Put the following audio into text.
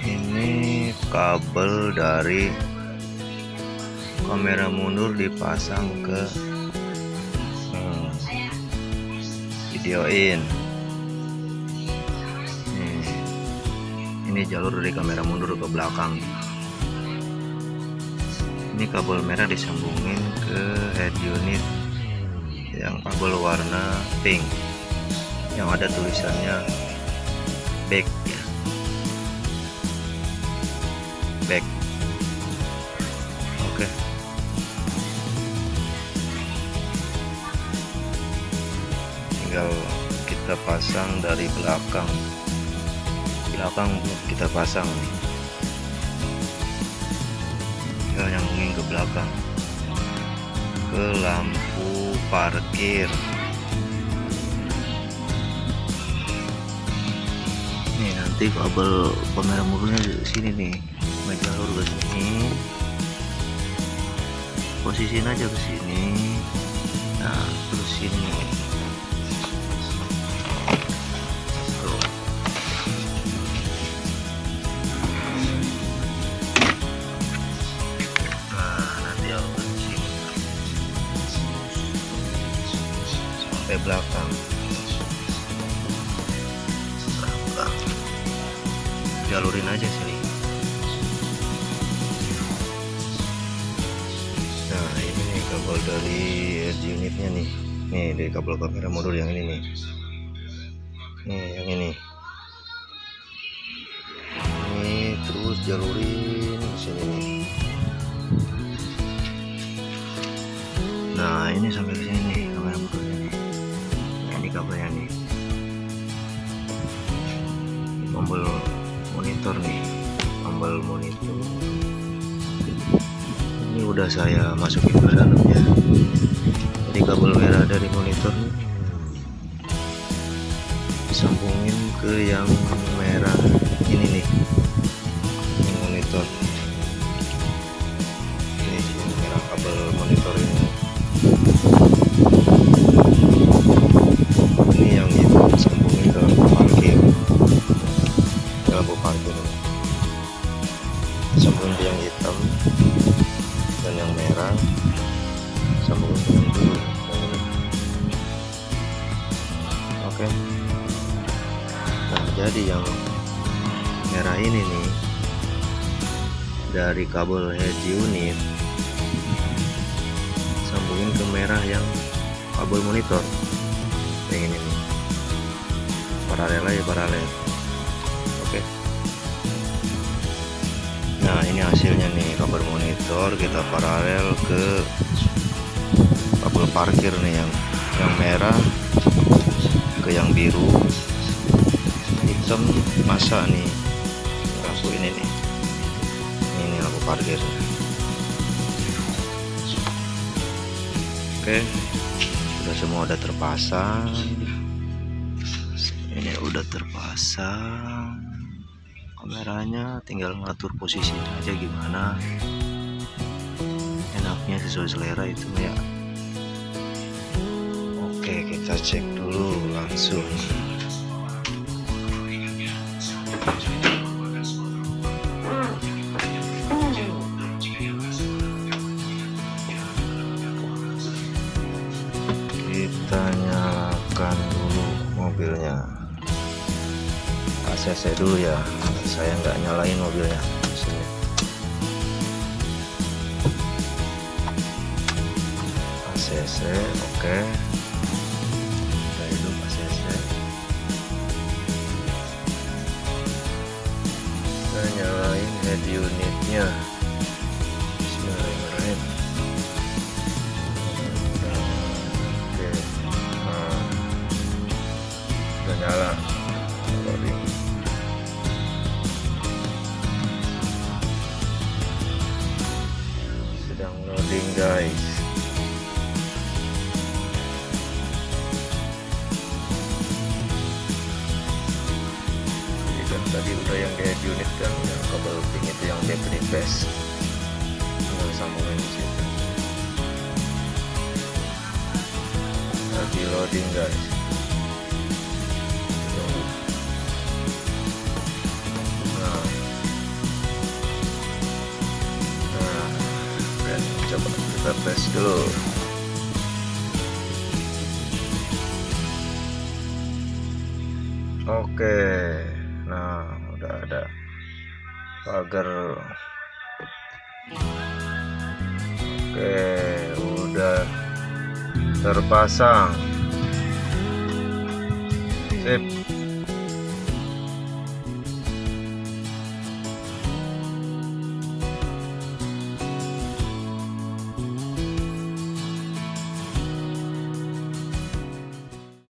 ini kabel dari kamera mundur dipasang ke eh, video in. ini jalur dari kamera mundur ke belakang ini kabel merah disambungin ke head unit yang kabel warna pink yang ada tulisannya back. Ya back. Oke tinggal kita pasang dari belakang. Belakang kita pasang. Nih tinggal ke belakang. Ke lampu parkir nanti kabel kamera murnya di sini nih. Jalur ke sini. Posisiin aja ke sini. Nah terus sini Tuh. nah nanti aku sampai belakang jalurin aja sini. Nah ini nih kabel dari unitnya nih. Nih dari kabel kamera modul yang ini nih. Nih yang ini. Ini terus jalurin sini nih. Nah ini sampai sini monitor nih. Tombol monitor ini udah saya masukin ke dalamnya. Jadi kabel merah dari monitor disambungin ke yang oke nah jadi yang merah ini nih dari kabel head unit sambungin ke merah yang kabel monitor. Yang ini nih. Paralel aja paralel. Oke. Nah ini hasilnya nih kabel monitor kita paralel ke kabel parkir nih yang yang merah biru. Hitam masa nih? Lampu ini nih. Ini lampu parkir. Oke. Sudah semua udah terpasang. Ini udah terpasang. Kameranya tinggal ngatur posisi aja gimana. Enaknya sesuai selera itu ya kita cek dulu langsung. Kita nyalakan dulu mobilnya. ACC dulu ya. Saya nggak nyalain mobilnya. Sini. Oke. kita kita nyalain head unitnya. Bismillahirrahmanirrahim oke nah udah nyala udah yang kayak unit kan yang kabel itu yang dia punya base tinggal sambungin di situ lagi loading guys. Tunggu nah. Nah dan coba kita tes dulu. Oke, nah udah ada. Pagar oke udah terpasang. Sip